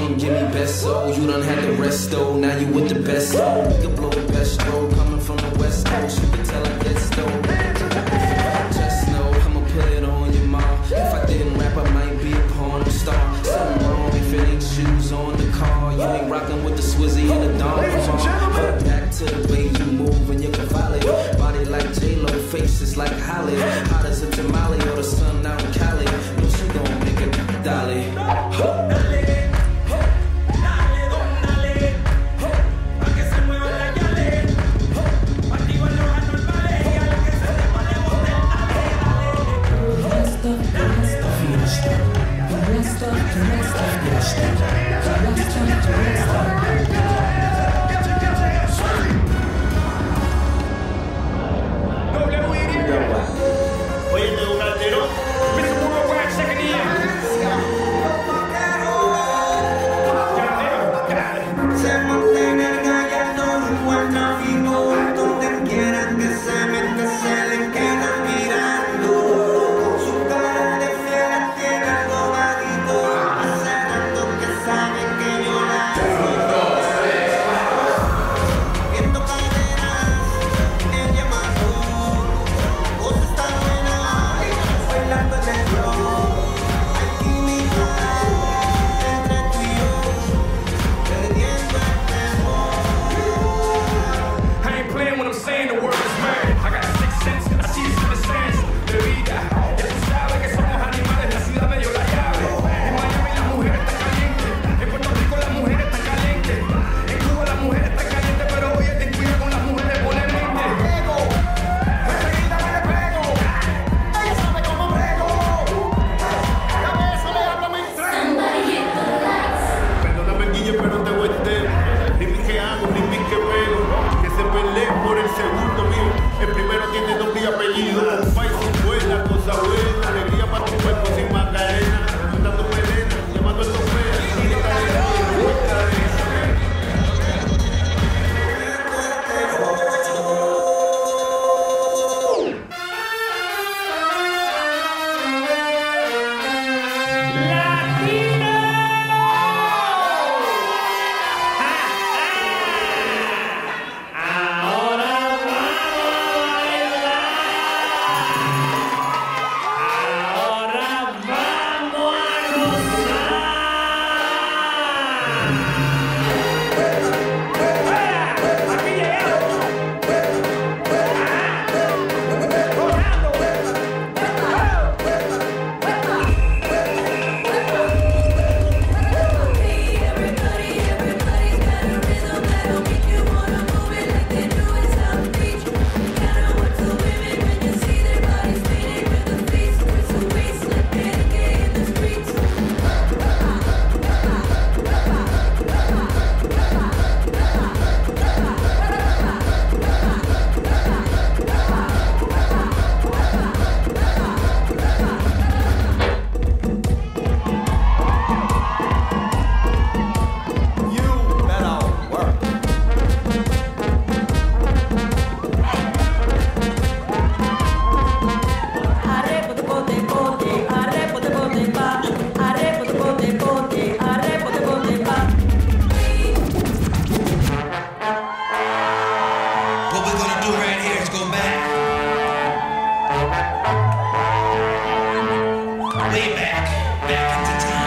come give me best soul. You done had the rest though, now you with the best soul. We can blow the best though, coming from the west coast. You can tell I get stole. Just know I'ma put it on your mom. If I didn't rap, I might be a porn star. Something wrong if it ain't shoes on the car. You ain't rocking with the Swizzy and the Don. Ladies back to the way you move and your cavalli. Body like J Lo, faces like Halle. Hot as a tamale or the sun out in Cali. No, she gon' make a dolly. way back, back into time.